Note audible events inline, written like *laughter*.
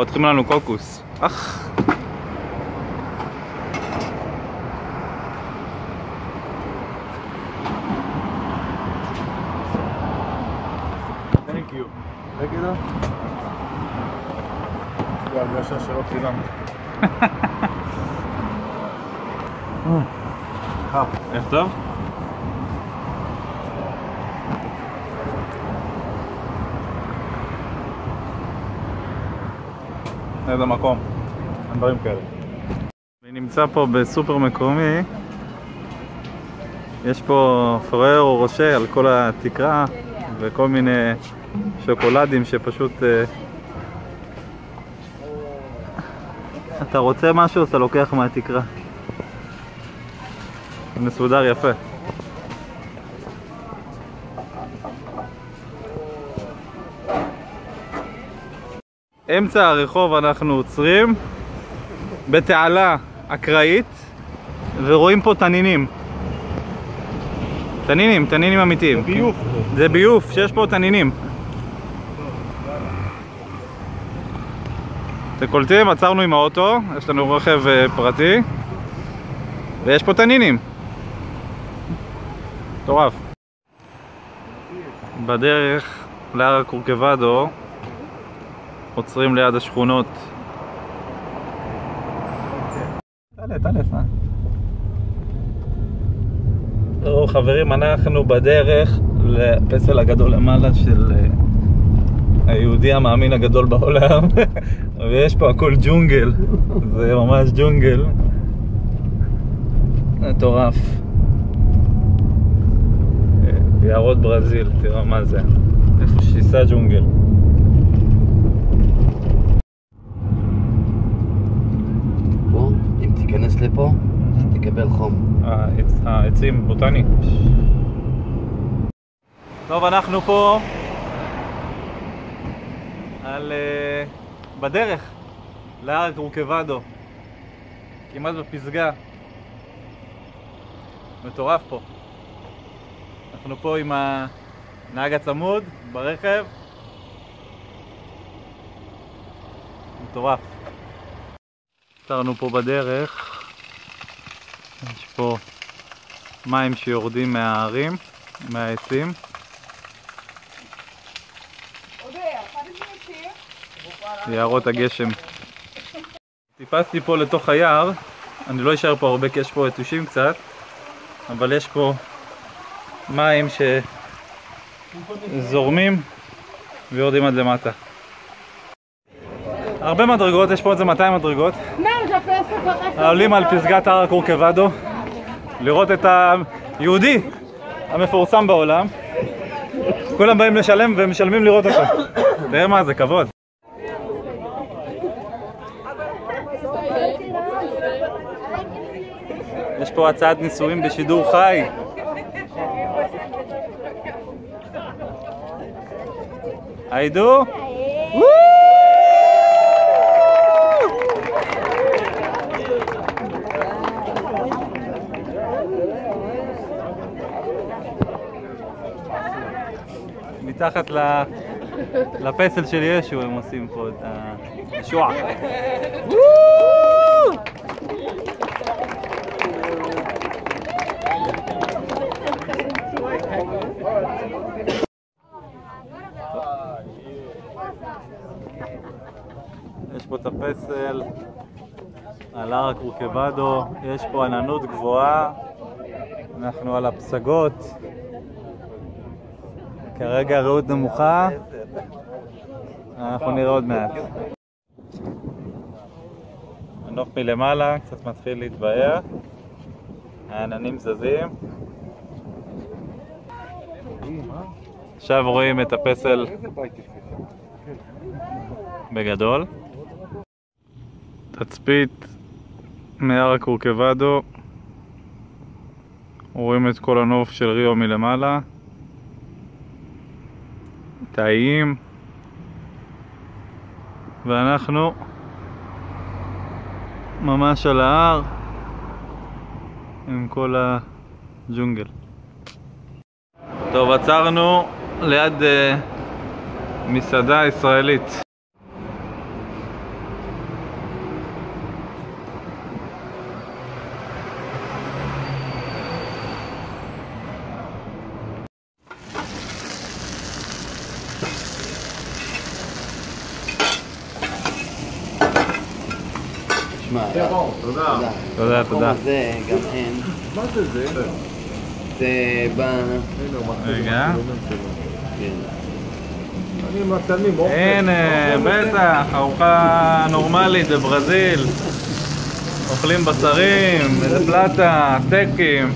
חותכים לנו קוקוס. אך. Thank you. Thank you. זה הרגשה שלא צילמתי. אה, איך טוב? איזה מקום. דברים כאלה. אני נמצא פה בסופר מקומי. יש פה פרוארו רושה על כל התקרה וכל מיני שוקולדים שפשוט... אה, אתה רוצה משהו אתה לוקח מהתקרה. מסודר יפה. אמצע הרחוב אנחנו עוצרים בתעלה אקראית ורואים פה תנינים. תנינים, תנינים אמיתיים. זה ביוב. זה ביוף, שיש פה תנינים. אתם קולטים? עצרנו עם האוטו, יש לנו רכב אה, פרטי ויש פה תנינים. מטורף. בדרך להר הקורקבדו עוצרים ליד השכונות. תעלה, תעלה, מה? טוב חברים, אנחנו בדרך לפסל הגדול למעלה של אה, היהודי המאמין הגדול בעולם. *laughs* ויש פה הכל ג'ונגל, זה ממש ג'ונגל. מטורף. אה, יערות ברזיל, תראה מה זה, איפה שיסה ג'ונגל פה, אם תיכנס לפה, תקבל חום. העצ... העצים בוטני. טוב, אנחנו פה על... אה, בדרך להר קורקבדו, כמעט בפסגה. מטורף פה. אנחנו פה עם הנהג הצמוד ברכב. מטורף. עצרנו פה בדרך. פה מים שיורדים מההרים, מהעצים. יערות הגשם. טיפסתי פה לתוך היער, אני לא אשאר פה הרבה כי יש פה יתושים קצת, אבל יש פה מים שזורמים ויורדים עד למטה. הרבה מדרגות, יש פה איזה 200 מדרגות. עולים על פסגת הר הקורקבדו לראות את היהודי המפורסם בעולם. כולם באים לשלם ומשלמים לראות אותו. תראה מה זה, כבוד. יש פה הצעת נישואים בשידור חי. היידו? מתחת לפסל של ישו הם עושים פה את הישועה. *laughs* יש פה את הפסל על הר הקורקבדו, יש פה עננות גבוהה, אנחנו על הפסגות, כרגע ראות נמוכה, אנחנו נראה עוד מעט. הנוף מלמעלה קצת מתחיל להתבהר, העננים זזים. עכשיו רואים את הפסל בגדול. תצפית מהר הקורקבדו, רואים את כל הנוף של ריו מלמעלה, האיים, ואנחנו ממש על ההר עם כל הג'ונגל. טוב, עצרנו ליד uh, מסעדה ישראלית. תשמע, תודה. תודה, תודה. הזה גם אין, מה זה זה? זה מתחיל רגע. כן. הנה, בטח, ארוחה נורמלית בברזיל. אוכלים בשרים, פלטה, סטייקים.